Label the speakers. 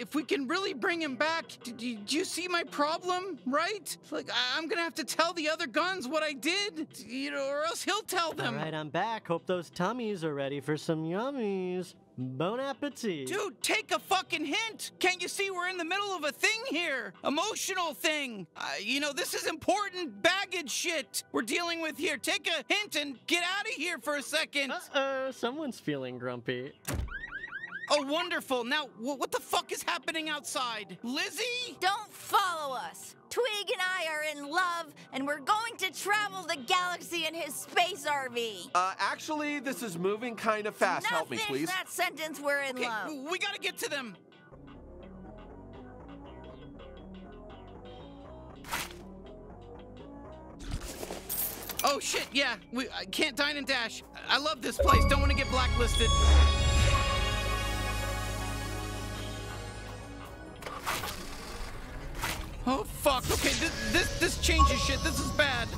Speaker 1: if we can really bring him back, do, do, do you see my problem, right? Like, I, I'm gonna have to tell the other guns what I did, you know, or else he'll tell them.
Speaker 2: right, I'm back. Hope those tummies are ready for some yummies. Bon appetit.
Speaker 1: Dude, take a fucking hint! Can't you see we're in the middle of a thing here? Emotional thing! Uh, you know, this is important baggage shit we're dealing with here. Take a hint and get out of here for a second.
Speaker 2: Uh-oh, someone's feeling grumpy.
Speaker 1: Oh, wonderful. Now, wh- what the fuck is happening outside? Lizzie?
Speaker 3: Don't follow us. Twig and I are in love, and we're going to travel the galaxy in his space RV.
Speaker 4: Uh, actually, this is moving kind of fast.
Speaker 3: now
Speaker 4: Help me,
Speaker 3: finish
Speaker 4: please.
Speaker 3: that sentence. We're in
Speaker 1: Okay,
Speaker 3: love.
Speaker 1: we gotta get to them. Oh shit, yeah. We I can't dine and dash. I love this place. Don't want to get blacklisted. Oh fuck. Okay, this this this changes shit. This is bad.